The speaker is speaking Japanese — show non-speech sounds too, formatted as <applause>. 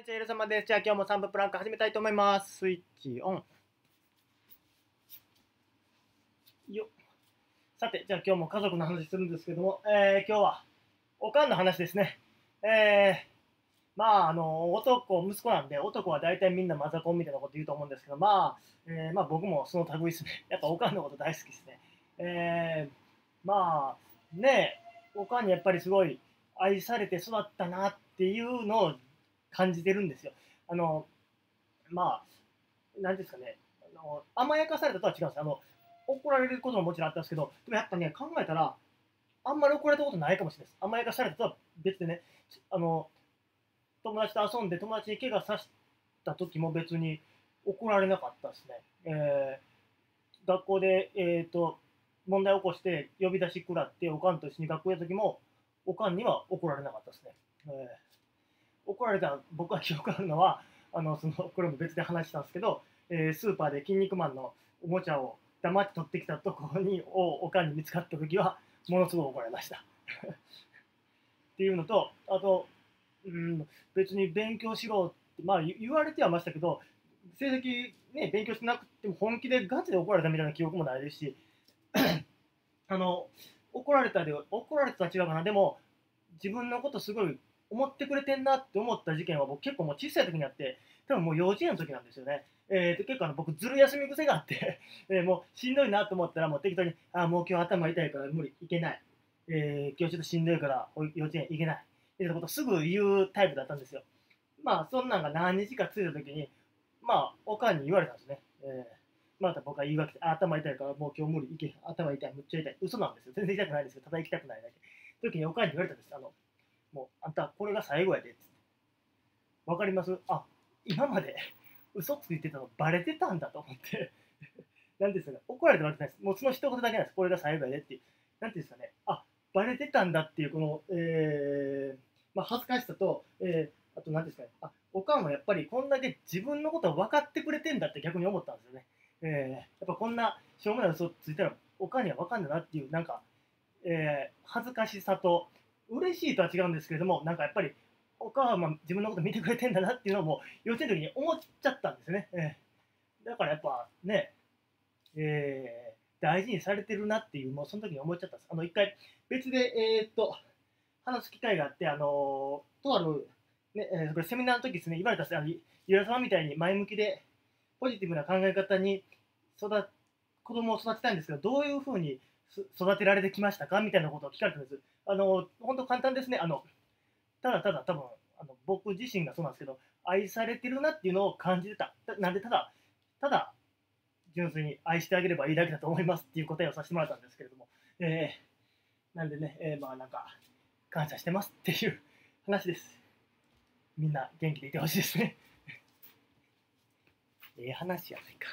にちは、ゆるさまです。じゃあ今日も3分プランク始めたいと思います。スイッチオン。よさて、じゃあ今日も家族の話するんですけども、えー、今日はおかんの話ですね。えー、まあ、あの、男、息子なんで、男は大体みんなマザコンみたいなこと言うと思うんですけど、まあ、えー、まあ僕もその類ですね。やっぱおかんのこと大好きですね。えー、まあ、ねおかんにやっぱりすごい愛されて育ったなっていうのを感じてるんですよ。あの、まあ、なんですかね、あの甘やかされたとは違うんですあの。怒られることももちろんあったんですけど、でもやっぱね、考えたら、あんまり怒られたことないかもしれないです。甘やかされたとは別でね、あの、友達と遊んで友達に怪我させた時も別に怒られなかったですね。えー、学校で、えーと、問題起こして呼び出し食らっておかんと一緒に学校やった時もおかんには怒られなかったですね。えー怒られた僕は記憶あるのはあのそのこれも別で話したんですけど、えー、スーパーで「筋肉マン」のおもちゃを黙って取ってきたところにおおかんに見つかった時はものすごい怒られました。<laughs> っていうのとあと、うん、別に勉強しろってまあ言われてはましたけど成績ね勉強してなくても本気でガチで怒られたみたいな記憶もないですし <clears throat> あの怒られたで怒られたとは違うかな。でも自分のことすごい思ってくれてんなって思った事件は僕結構もう小さい時にあって多分もう幼稚園の時なんですよね。えー、と結構あの僕ずる休み癖があって <laughs> え、もうしんどいなと思ったらもう適当に「あもう今日頭痛いから無理いけない」えー、今日ちょっとしんどいから幼稚園行けない」みたいなことすぐ言うタイプだったんですよ。まあそんなんが何日かついた時にまあおかんに言われたんですね。えーまた僕は言い訳して、頭痛いからもう今日無理、行け、頭痛い、むっちゃ痛い。嘘なんですよ。全然痛くないですけど、ただ行きたくないだけ。時におかんに言われたんです。あの、もう、あんた、これが最後やで、って。わかります？あ、今まで嘘ついてたのバレてたんだと思って <laughs> なんですかね、怒られてわけじゃないです。もうその一言だけなんです。これが最後やでっていう。なんていうんですかね、あ、バレてたんだっていう、この、えー、まあ、恥ずかしさと、えー、あと何ですかね、あ、おかんはやっぱりこんだけ自分のことを分かってくれてんだって逆に思ったんですよね。えー、やっぱこんなしょうもない嘘ついたら、おかんには分かんだなっていう、なんか、えー、恥ずかしさと、嬉しいとは違うんですけれども、なんかやっぱり、お母はまあ自分のこと見てくれてんだなっていうのも、幼稚園の時に思っちゃったんですね。えー、だからやっぱね、えー、大事にされてるなっていう、もうその時に思っちゃったんです。あの、一回、別で、えー、っと、話す機会があって、あのとある、ね、えー、これセミナーの時ですね、言われたあの、ゆらさんみたいに前向きで、ポジティブな考え方に育子供を育てたいんですけど、どういうふうに育てられてきましたか？みたいなことを聞かれたんです。あの、本当簡単ですね。あの、ただただ多分、あの僕自身がそうなんですけど、愛されてるなっていうのを感じてた。なんで、ただ、ただ、純粋に愛してあげればいいだけだと思いますっていう答えをさせてもらったんですけれども、えー、なんでね、えー、まあなんか、感謝してますっていう話です。みんな元気でいてほしいですね。<laughs> ええ話やないか。